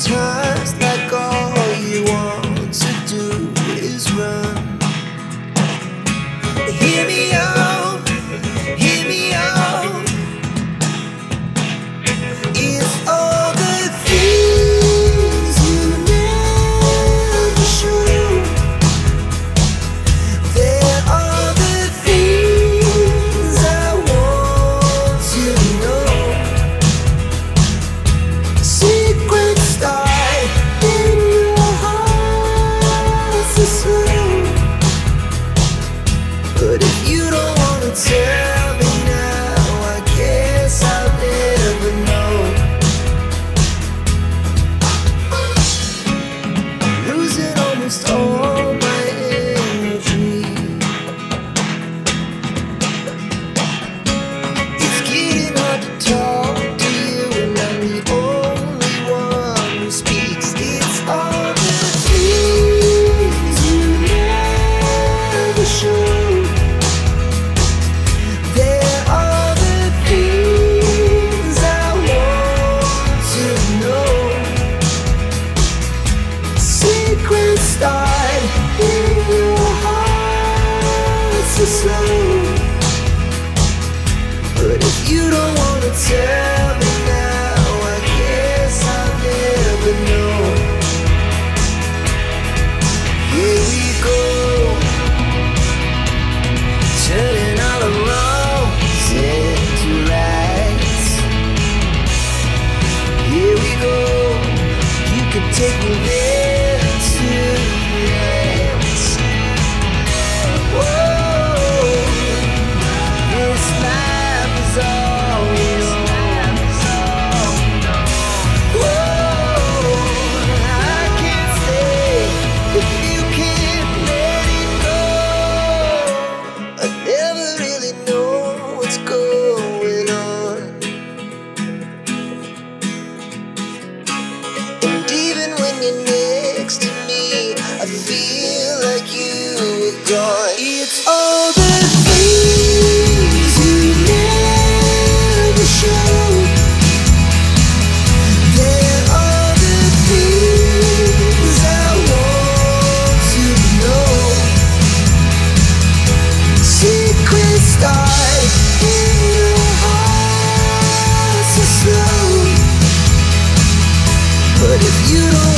times But if you don't wanna tell me now I guess I'll never know. Losing almost all my energy. It's getting hard to talk. Start in your heart so But if you don't